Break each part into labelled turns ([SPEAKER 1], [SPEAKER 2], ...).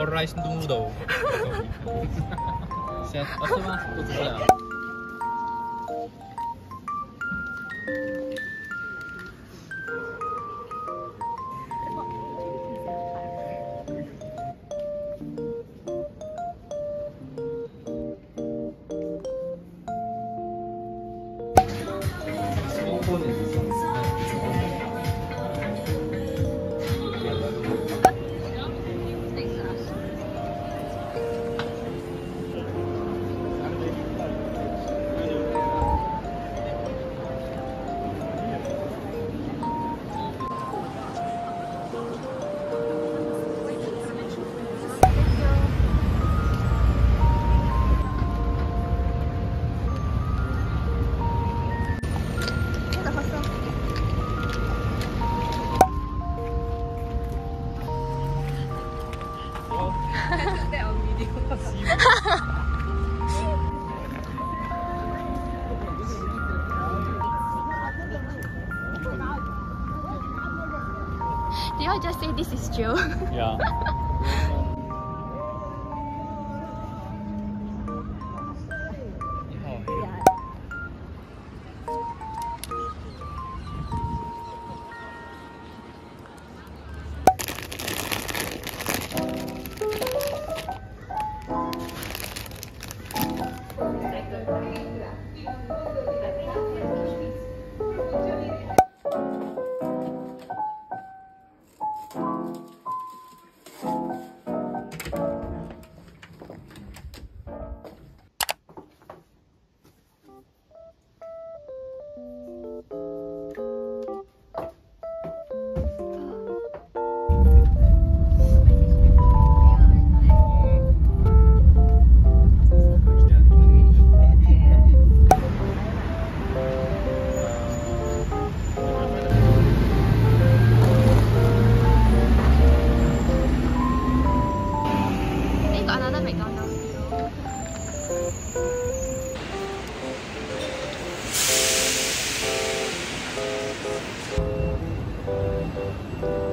[SPEAKER 1] for rice noodle. Set. Apa tu? Apa tu? Tutup ya.
[SPEAKER 2] Did you just say this is Joe?
[SPEAKER 1] Ya.
[SPEAKER 2] Thank you.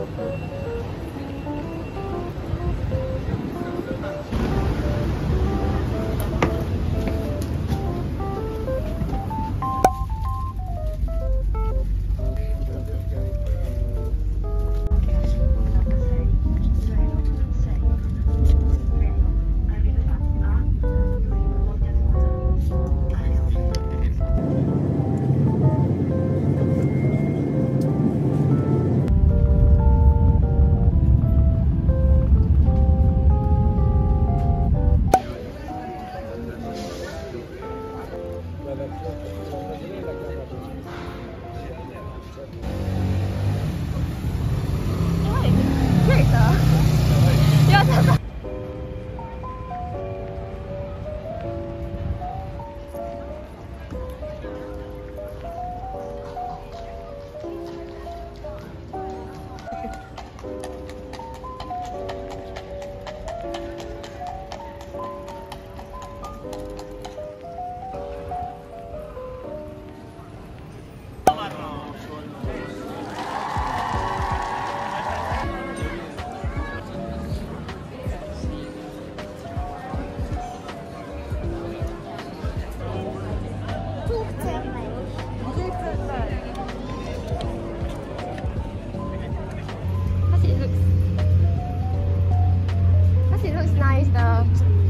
[SPEAKER 2] The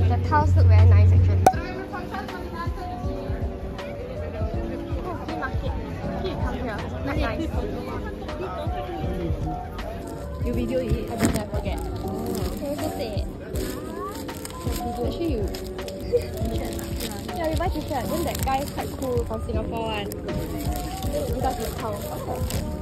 [SPEAKER 2] the tiles look very nice actually. Oh, flea market. You come here? Look nice.
[SPEAKER 3] You video it, I don't I forget.
[SPEAKER 2] Can you just say it?
[SPEAKER 3] Actually, you.
[SPEAKER 2] Yeah, we buy t-shirt. Then that guy quite cool from Singapore one. He got discount.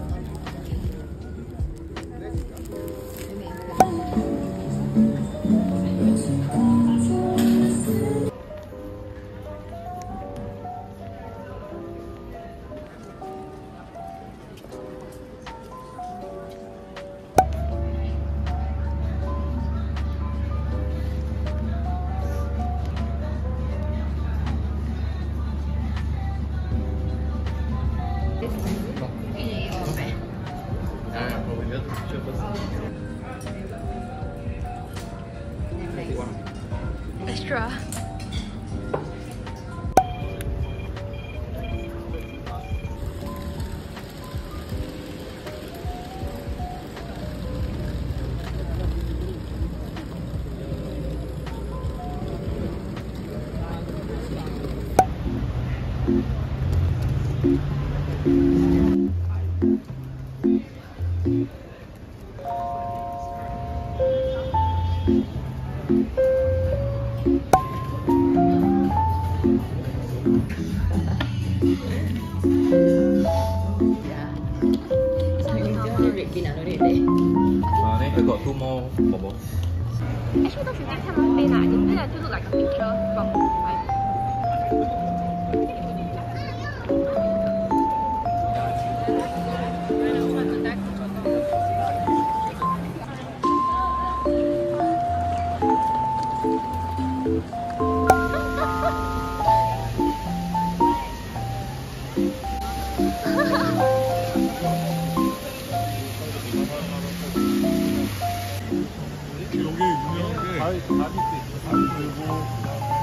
[SPEAKER 2] Extra.
[SPEAKER 1] 있긴 하는데 네.
[SPEAKER 2] 안에 그거 두모 먹어. 애초도 그냥 사면 빼나
[SPEAKER 4] 아니면 그냥 두고 가겠죠. 그거 말고.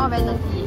[SPEAKER 2] 二百าไ